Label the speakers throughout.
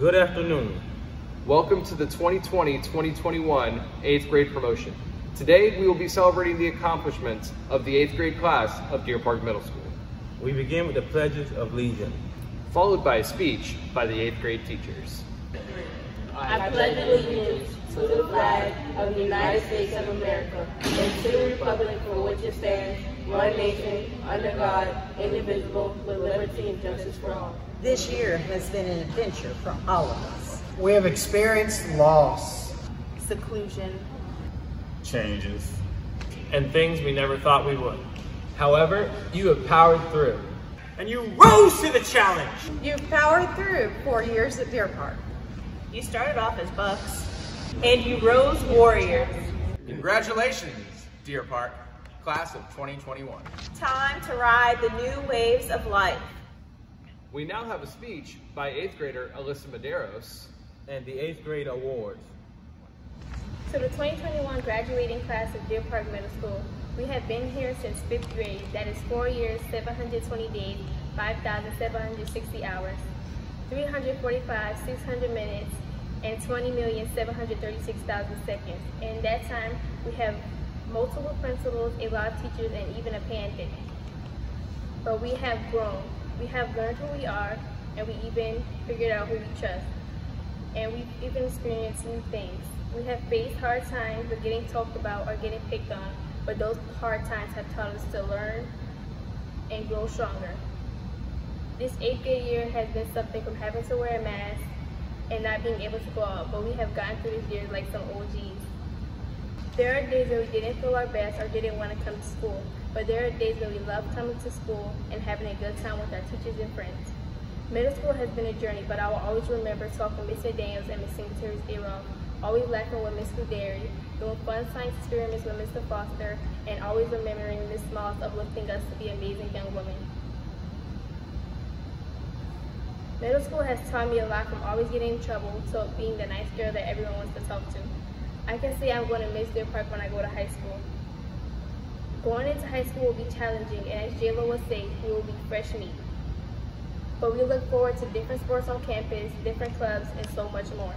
Speaker 1: Good afternoon.
Speaker 2: Welcome to the 2020-2021 8th grade promotion. Today we will be celebrating the accomplishments of the 8th grade class of Deer Park Middle School.
Speaker 1: We begin with the pledges of allegiance.
Speaker 2: Followed by a speech by the 8th grade teachers.
Speaker 3: I pledge allegiance to the flag of the United States of America and to the republic for which it stands, one nation, under God, indivisible, with liberty and justice for all.
Speaker 4: This year has been an adventure for all of us.
Speaker 5: We have experienced loss,
Speaker 3: Seclusion,
Speaker 6: changes,
Speaker 7: and things we never thought we would. However, you have powered through.
Speaker 8: And you rose to the challenge.
Speaker 9: You've powered through four years at Deer Park.
Speaker 10: You started off as Bucks, and you rose warriors.
Speaker 11: Congratulations, Deer Park, class of 2021.
Speaker 10: Time to ride the new waves of life.
Speaker 2: We now have a speech by 8th grader Alyssa Medeiros
Speaker 1: and the 8th grade awards.
Speaker 12: To the 2021 graduating class of Deer Park Middle School, we have been here since 5th grade, that is 4 years, 720 days, 5,760 hours, 345, 600 minutes, and 20,736,000 seconds. In that time, we have multiple principals, a lot of teachers, and even a pandemic. But we have grown. We have learned who we are, and we even figured out who we trust. And we've even experienced new things. We have faced hard times with getting talked about or getting picked on, but those hard times have taught us to learn and grow stronger. This eighth grade year has been something from having to wear a mask and not being able to go out, but we have gotten through this year like some OGs. There are days where we didn't feel our best or didn't want to come to school, but there are days that we love coming to school and having a good time with our teachers and friends. Middle school has been a journey, but I will always remember talking with Mr. Daniels and Miss Singatori's Aroff, always laughing with Miss Fuderi, doing fun science experiments with Mr. Foster, and always remembering Miss Moss uplifting us to be amazing young women. Middle school has taught me a lot from always getting in trouble to being the nice girl that everyone wants to talk to. I can say I'm going to miss Deer Park when I go to high school. Going into high school will be challenging, and as JLo would say, we will be fresh meat. But we look forward to different sports on campus, different clubs, and so much more.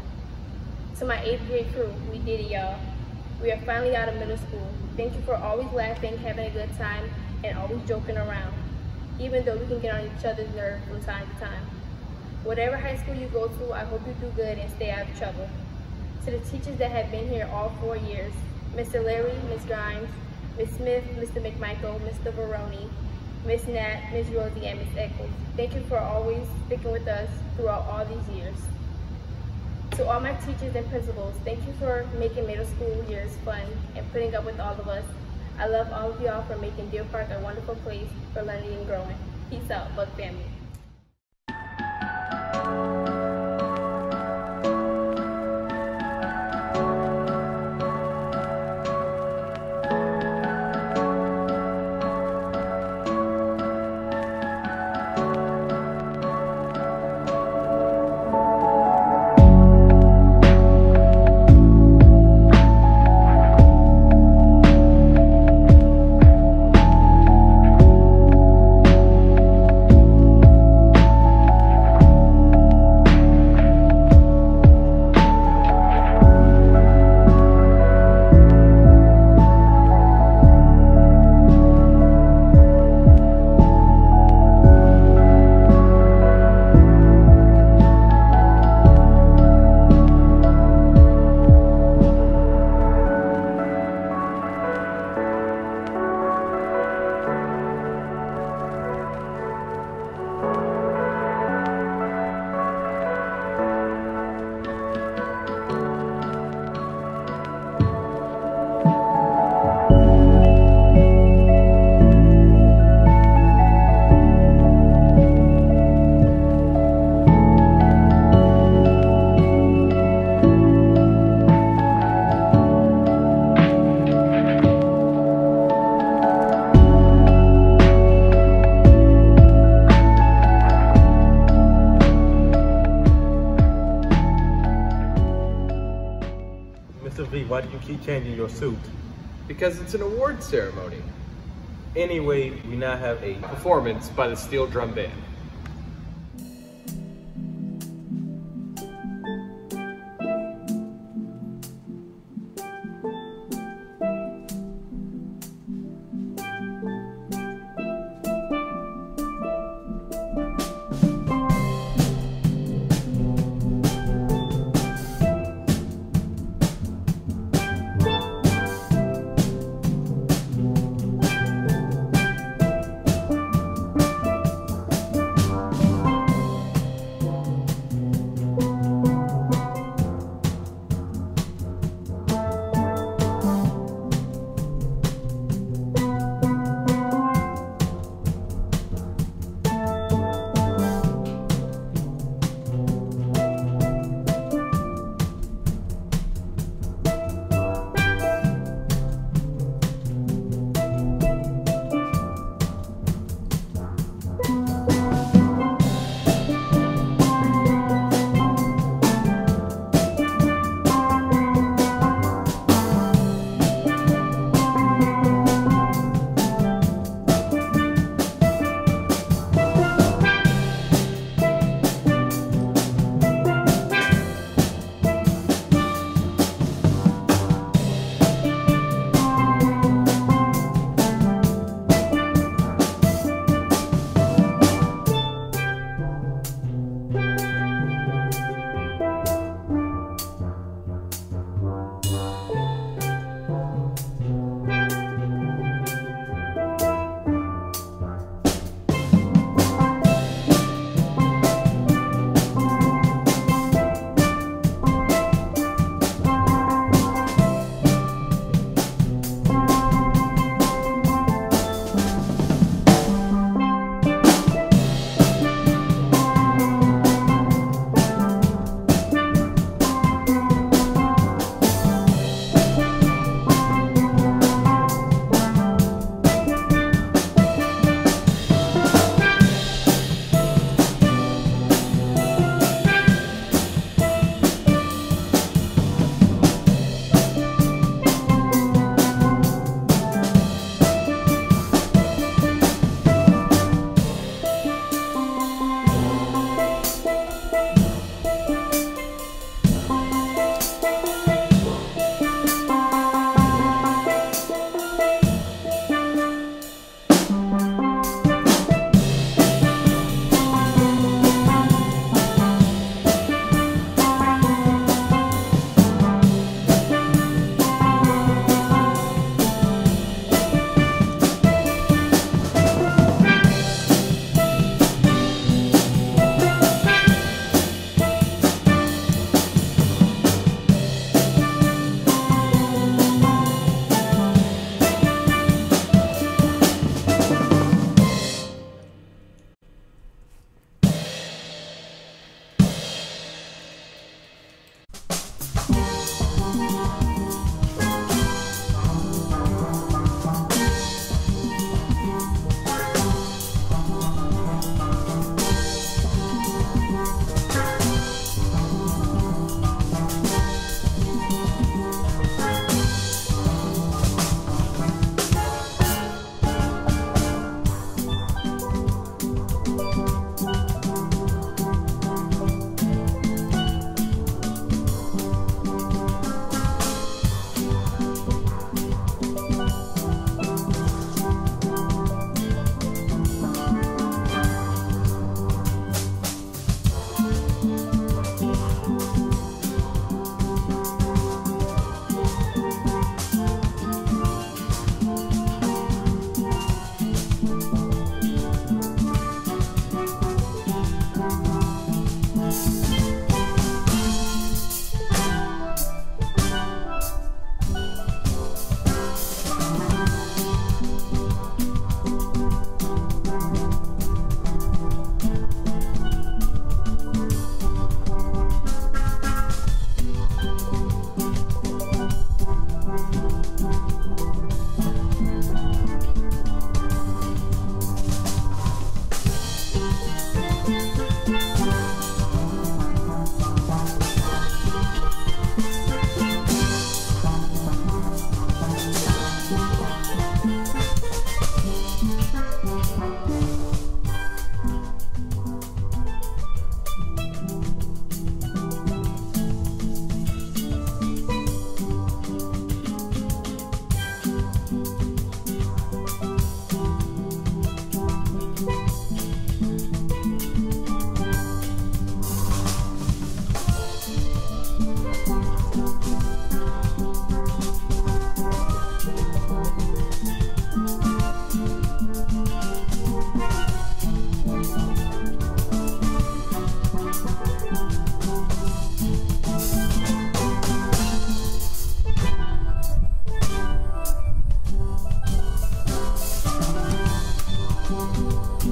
Speaker 12: To my eighth grade crew, we did it, y'all. We are finally out of middle school. Thank you for always laughing, having a good time, and always joking around, even though we can get on each other's nerves from time to time. Whatever high school you go to, I hope you do good and stay out of trouble. To the teachers that have been here all four years, Mr. Larry, Ms. Grimes, Ms. Smith, Mr. McMichael, Mr. Baroni, Ms. Nat, Ms. Rosie, and Ms. Eccles. Thank you for always sticking with us throughout all these years. To all my teachers and principals, thank you for making middle school years fun and putting up with all of us. I love all of y'all for making Deer Park a wonderful place for learning and growing. Peace out, Buck family.
Speaker 1: Changing your suit?
Speaker 2: Because it's an award ceremony.
Speaker 1: Anyway, we now have a
Speaker 2: performance by the Steel Drum Band.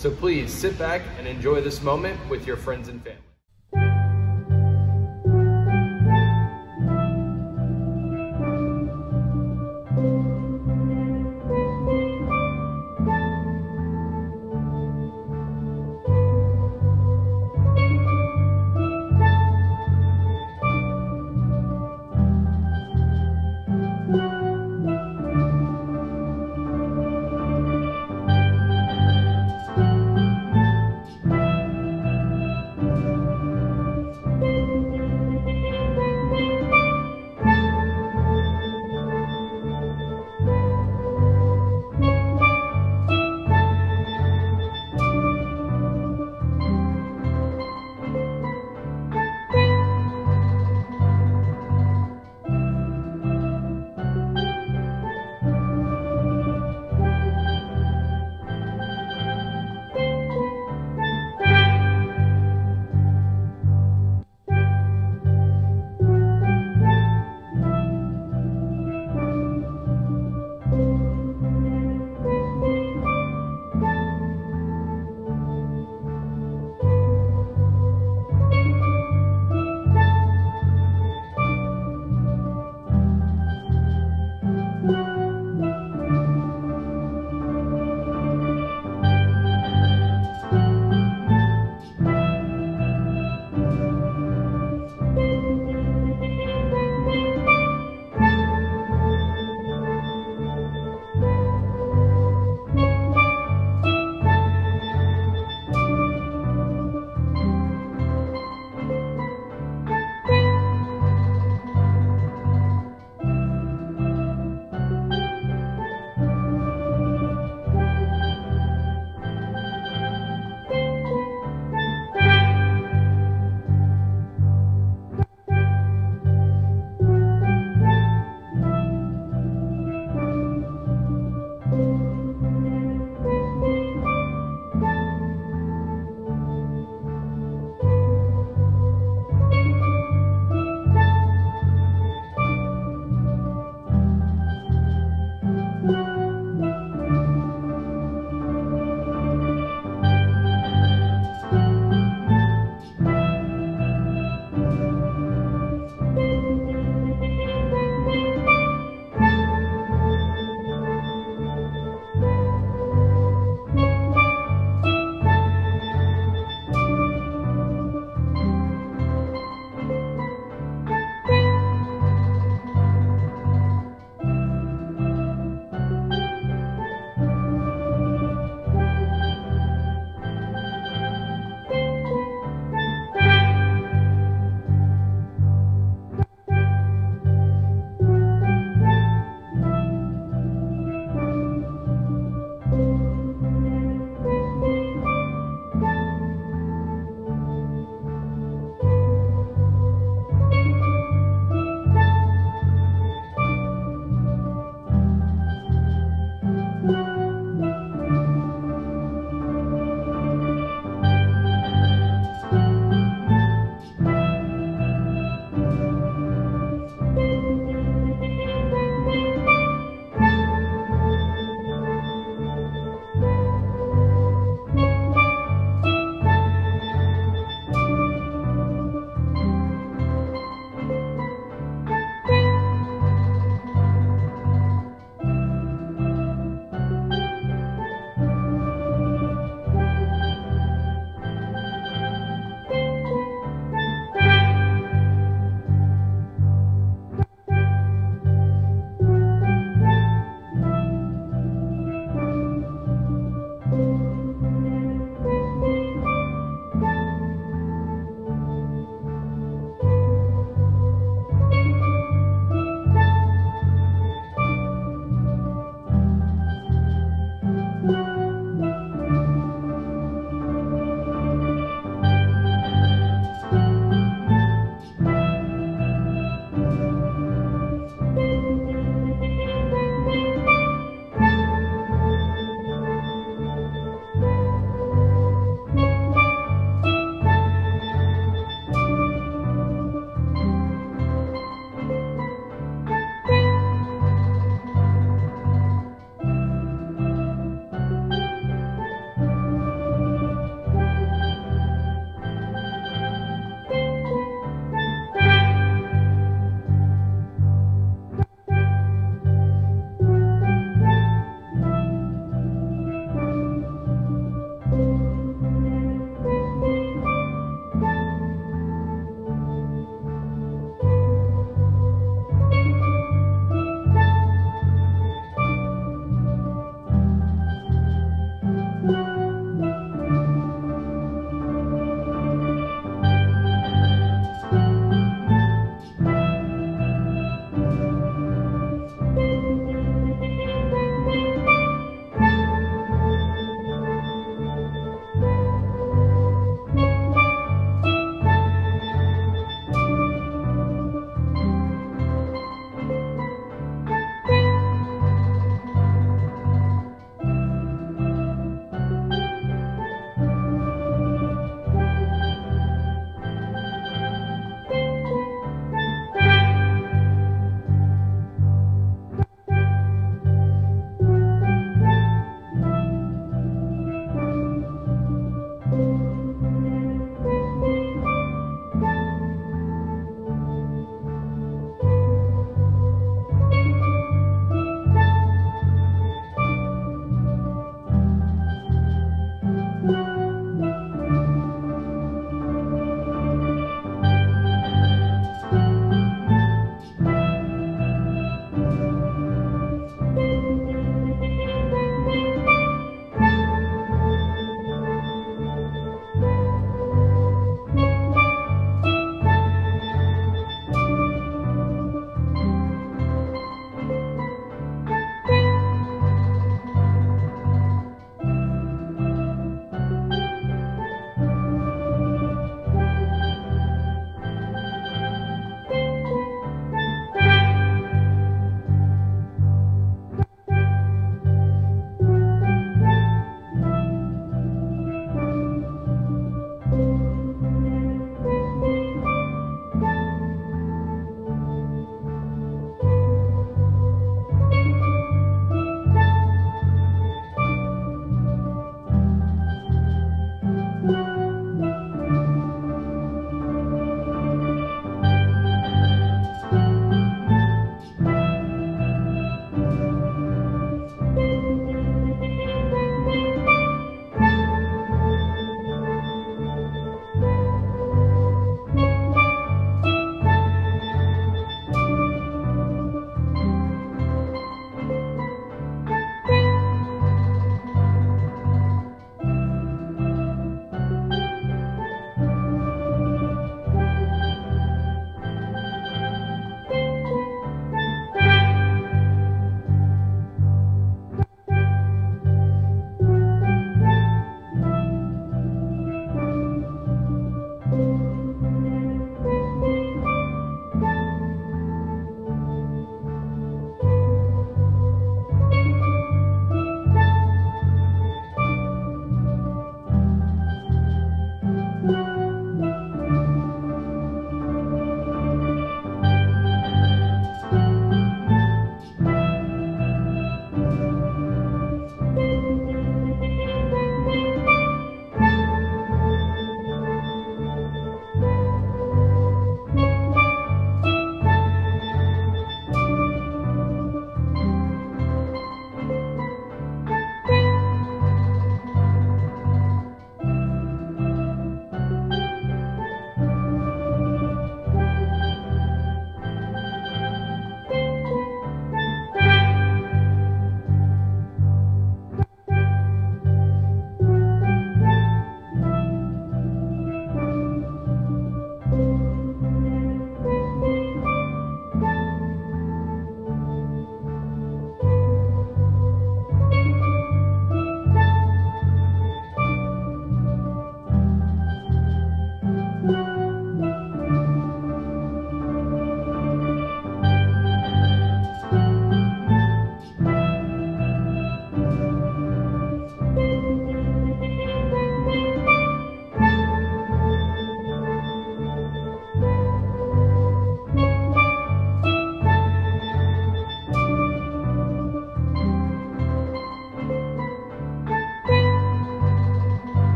Speaker 2: So please sit back and enjoy this moment with your friends and family.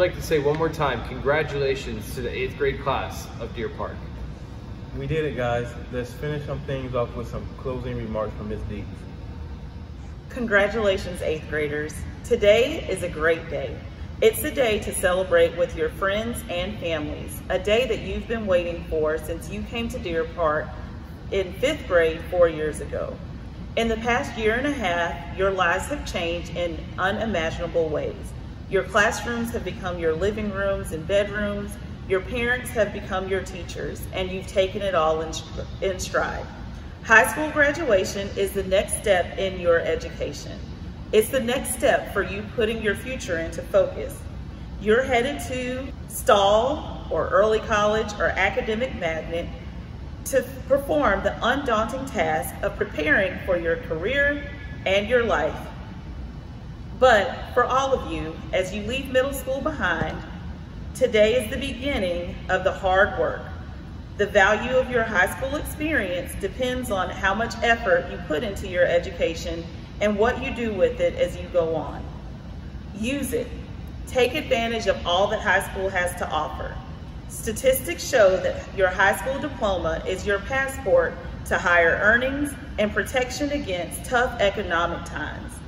Speaker 2: Like to say one more time, congratulations to the eighth grade class of Deer Park.
Speaker 1: We did it, guys. Let's finish some things off with some closing remarks from Ms. Deeks.
Speaker 13: Congratulations, eighth graders. Today is a great day. It's a day to celebrate with your friends and families, a day that you've been waiting for since you came to Deer Park in fifth grade four years ago. In the past year and a half, your lives have changed in unimaginable ways. Your classrooms have become your living rooms and bedrooms. Your parents have become your teachers, and you've taken it all in, in stride. High school graduation is the next step in your education. It's the next step for you putting your future into focus. You're headed to Stall or early college or academic magnet to perform the undaunting task of preparing for your career and your life. But for all of you, as you leave middle school behind, today is the beginning of the hard work. The value of your high school experience depends on how much effort you put into your education and what you do with it as you go on. Use it. Take advantage of all that high school has to offer. Statistics show that your high school diploma is your passport to higher earnings and protection against tough economic times.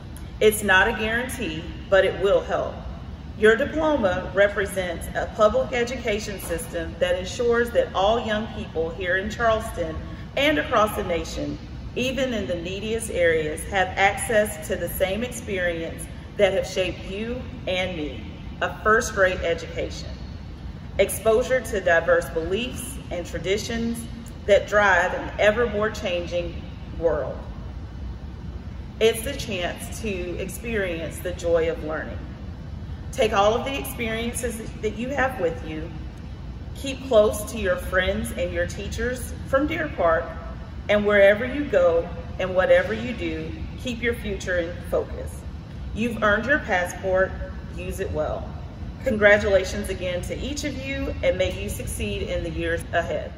Speaker 13: It's not a guarantee, but it will help. Your diploma represents a public education system that ensures that all young people here in Charleston and across the nation even in the neediest areas, have access to the same experience that have shaped you and me, a first-rate education. Exposure to diverse beliefs and traditions that drive an ever more changing world. It's the chance to experience the joy of learning. Take all of the experiences that you have with you, keep close to your friends and your teachers from Deer Park, and wherever you go and whatever you do, keep your future in focus. You've earned your passport, use it well. Congratulations again to each of you and may you succeed in the years ahead.